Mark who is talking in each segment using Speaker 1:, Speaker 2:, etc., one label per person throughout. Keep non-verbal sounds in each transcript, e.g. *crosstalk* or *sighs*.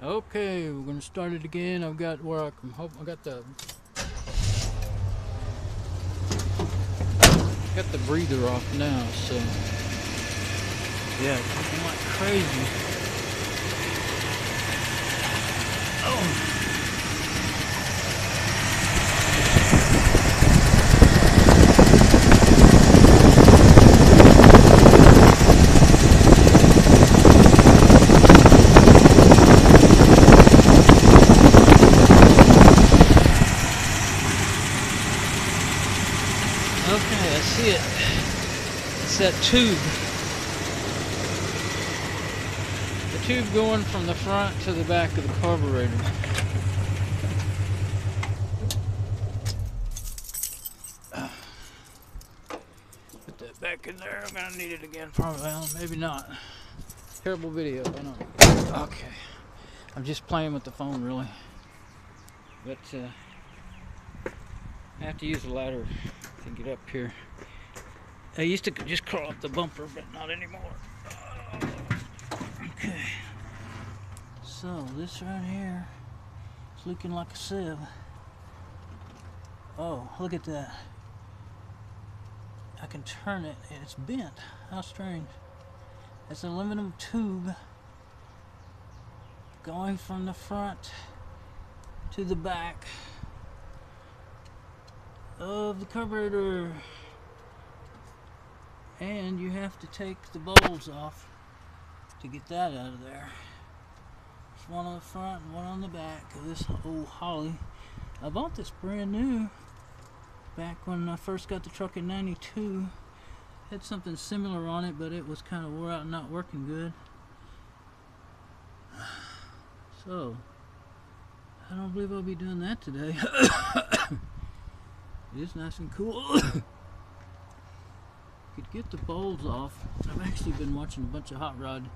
Speaker 1: Okay, we're gonna start it again. I've got where I can hope I got the got the breather off now, so yeah, it's looking like crazy. Oh. Okay, I see it. It's that tube. The tube going from the front to the back of the carburetor. Put that back in there. I'm gonna need it again. Probably. Well, maybe not. Terrible video. I know. Okay. I'm just playing with the phone, really. But uh, I have to use a ladder to get up here. I used to just crawl up the bumper, but not anymore. Okay. So this right here is looking like a sieve. Oh, look at that. I can turn it and it's bent. How strange. It's an aluminum tube going from the front to the back of the carburetor and you have to take the bowls off to get that out of there. There's one on the front and one on the back of this old Holley. I bought this brand new back when I first got the truck in 92 had something similar on it but it was kind of wore out and not working good. *sighs* So I don't believe I'll be doing that today. *coughs* It is nice and cool. *coughs* Could get the bowls off. I've actually been watching a bunch of hot rod,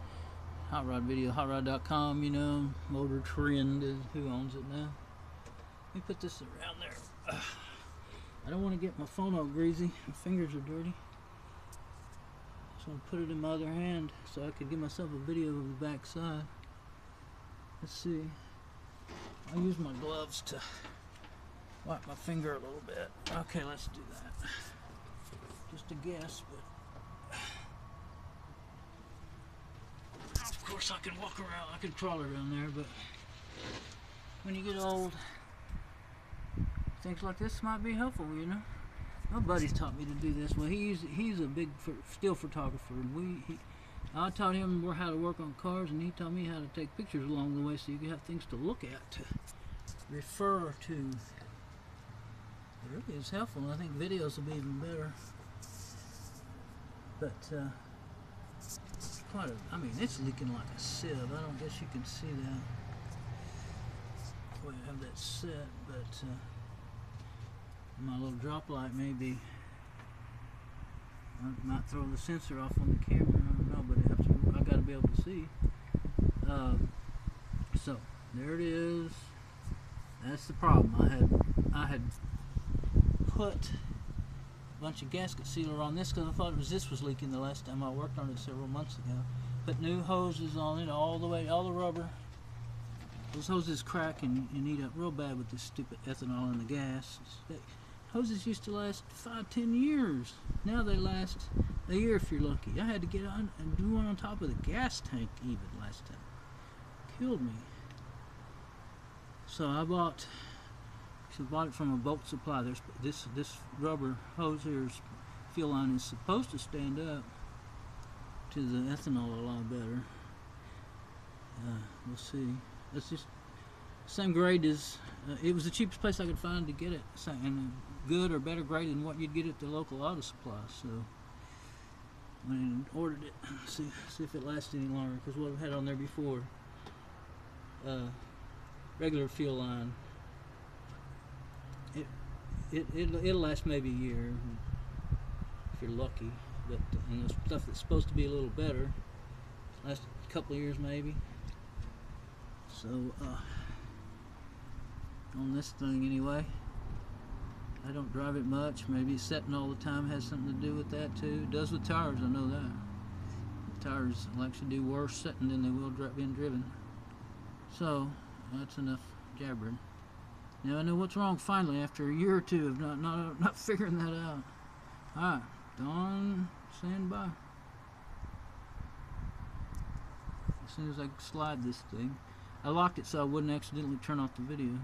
Speaker 1: hot rod video, hotrod.com. You know, Motor Trend is who owns it now. Let me put this around there. I don't want to get my phone all greasy. My fingers are dirty. So I put it in my other hand so I could give myself a video of the back side. Let's see. I'll use my gloves to wipe my finger a little bit. Okay, let's do that. Just a guess, but of course I can walk around, I can crawl around there, but when you get old, things like this might be helpful, you know. My buddy's taught me to do this. Well, he's he's a big still photographer, and we he, I taught him how to work on cars, and he taught me how to take pictures along the way, so you can have things to look at, to refer to. It really is helpful, and I think videos will be even better. But, uh, it's quite a, I mean, it's leaking like a sieve. I don't guess you can see that. I have that set, but, uh, my little drop light may be, I might throw the sensor off on the camera, I don't know, but I have to, gotta be able to see. Um, so, there it is. That's the problem. I had, I had put bunch of gasket sealer on this because I thought it was this was leaking the last time I worked on it several months ago. Put new hoses on it all the way, all the rubber. Those hoses crack and, and eat up real bad with this stupid ethanol in the gas. They, hoses used to last five, ten years. Now they last a year if you're lucky. I had to get on and do one on top of the gas tank even last time. Killed me. So I bought she bought it from a boat supply. There's this this rubber hose here's fuel line is supposed to stand up to the ethanol a lot better. Uh, we'll see. It's just same grade as uh, it was the cheapest place I could find to get it, and good or better grade than what you'd get at the local auto supply. So when I ordered it, *clears throat* see see if it lasts any longer because what I've had on there before. Uh, regular fuel line it, it, it'll last maybe a year if you're lucky. But and the stuff that's supposed to be a little better last a couple years maybe. So uh, on this thing anyway, I don't drive it much. Maybe setting all the time has something to do with that too. It does with tires, I know that. The tires will actually do worse setting than they will being driven. So, that's enough jabbering. Now I know what's wrong finally after a year or two of not not, *laughs* not figuring that out. Alright, Dawn, stand by. As soon as I slide this thing. I locked it so I wouldn't accidentally turn off the video.